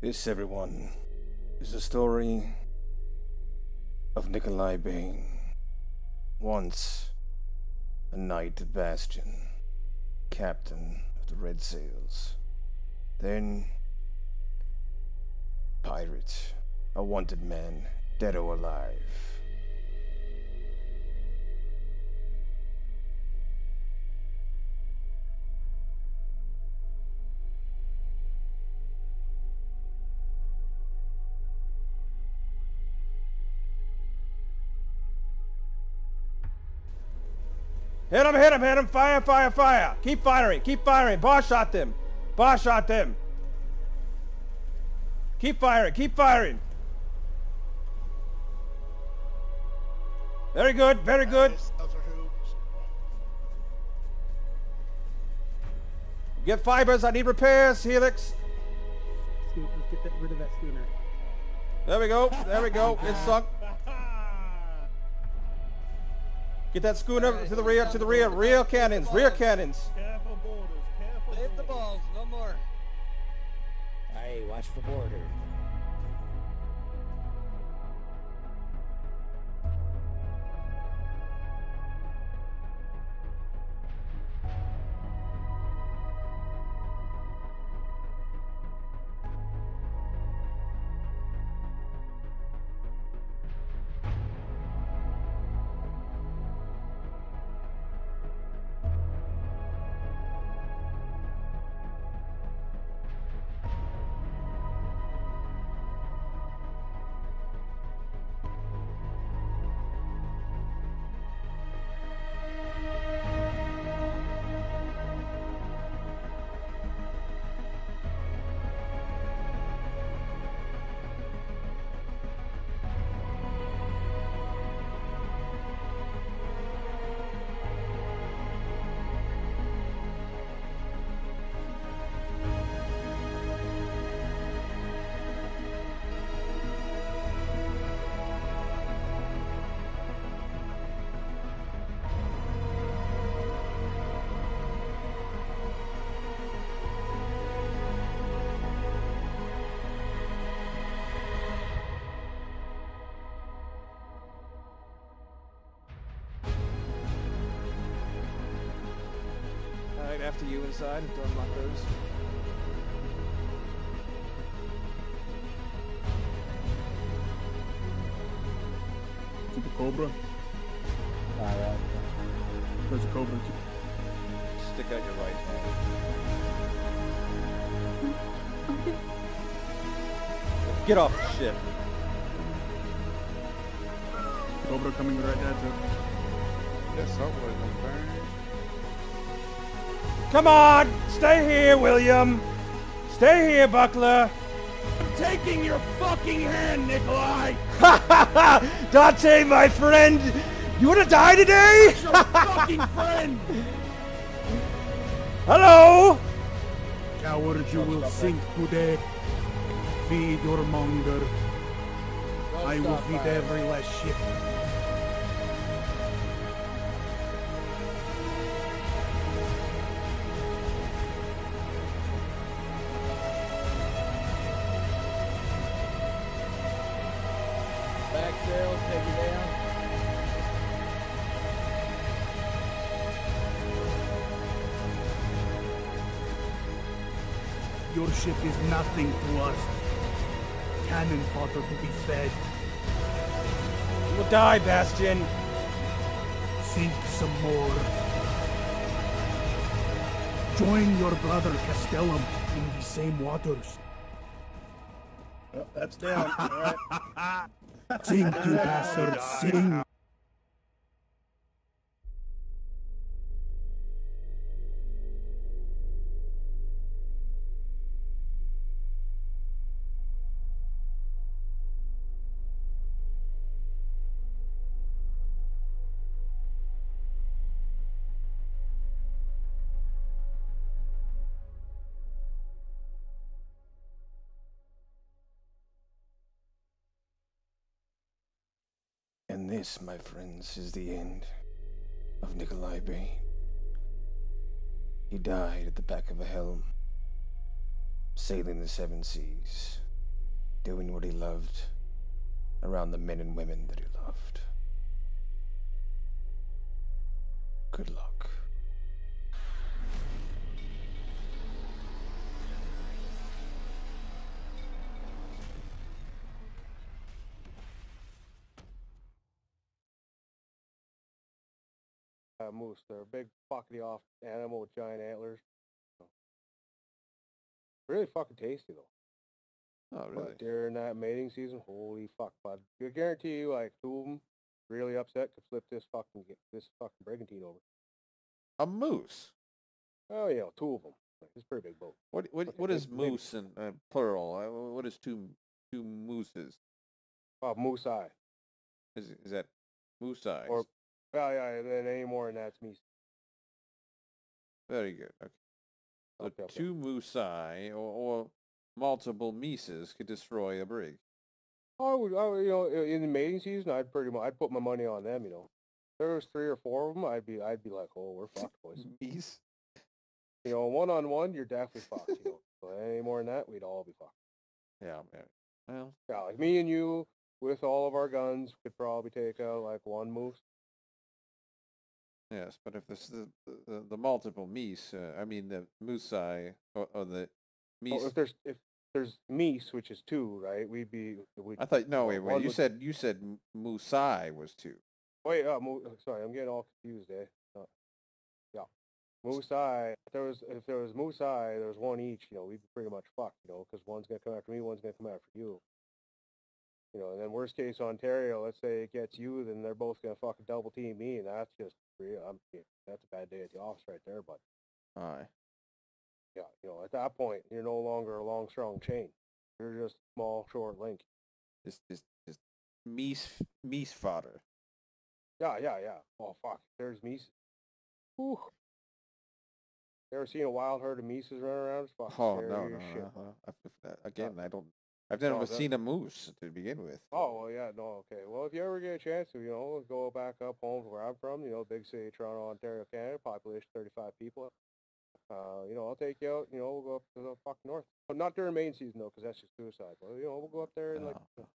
This, everyone, is the story of Nikolai Bayne. Once a knight of Bastion, captain of the Red Sails. Then, pirate, a wanted man, dead or alive. Hit him, hit him, hit him. Fire, fire, fire. Keep firing, keep firing. Boss shot them. Boss shot them. Keep firing, keep firing. Very good, very good. Get fibers, I need repairs, Helix. Let's get rid of that schooner. There we go, there we go. It's sunk. Get that schooner to the rear, to the rear. Rear cannons, rear cannons. Careful borders, careful Save the balls, no more. Hey, watch the border. After you inside, to unlock those. To the Cobra. Alright. There's a Cobra. too. Stick out your right hand. Get off the ship. Cobra coming right at you. That subway gonna burn. Come on! Stay here, William! Stay here, Buckler! I'm taking your fucking hand, Nikolai! Dante, my friend! You wanna die today? Your fucking friend! Hello? Coward, you will sink today. Feed your monger. I will feed every last ship. Take it down. Your ship is nothing to us. Cannon fodder to be fed. You will die, Bastion. Sink some more. Join your brother Castellum in the same waters. Oh, that's down. All right. Sing, you bastard, sing. And this, my friends, is the end of Nikolai Bayne. He died at the back of a helm, sailing the seven seas. doing what he loved around the men and women that he loved. Good luck. Uh, moose. They're a big fuckety off animal with giant antlers. Really fucking tasty though. Oh, But really? during that mating season, holy fuck, bud! I guarantee you, like two of them really upset could flip this fucking this fucking brigantine over. A moose. Oh yeah, two of them. It's a pretty big boat. What what Okay, what is moose in uh, plural? Uh, What is two two mooses? Oh, moose eye. Is is that moose eyes? Or yeah, yeah. And then any more than that's me. Very good. Okay. So Okay, two moose eye or, or multiple mises could destroy a brig. I would, I would, you know, in the mating season, I'd pretty much, I'd put my money on them. You know, if there was three or four of them, I'd be, I'd be like, oh, we're fucked, boys. Mise. You know, one on one, you're definitely fucked. You know, but any more than that, we'd all be fucked. Yeah, yeah. Well, Yeah, like me and you, with all of our guns, could probably take out like one moose. Yes, but if this the the, the multiple mise, uh, I mean the musai or, or the Well, mise. if there's if there's meese, which is two, right? We'd be. We'd, I thought no wait wait you was- said you said musai was two. Wait, uh, mo- sorry, I'm getting all confused, eh? Uh, yeah, musai. If there was if there was musai, there was one each. You know, we'd be pretty much fucked. You know, because one's gonna come after me, one's gonna come after you. You know, and then worst case Ontario, let's say it gets you, then they're both gonna fucking double team me, and that's just real. I'm, that's a bad day at the office right there. But Aye. yeah, you know, at that point, you're no longer a long, strong chain. You're just small, short link. Just just just mise mise fodder. Yeah, yeah, yeah. Oh fuck, there's meese. Whew. You ever seen a wild herd of meeses run around? Fucking Oh no no, shit. no, no. I- that- Again, I don't. I've never seen a moose to begin with. Oh well, yeah, no, okay. Well, if you ever get a chance to, you know, go back up home to where I'm from, you know, big city, Toronto, Ontario, Canada, population 35 people. Uh, you know, I'll take you out. You know, we'll go up to the fuck north. But not during main season though, because that's just suicide. But you know, we'll go up there and like No.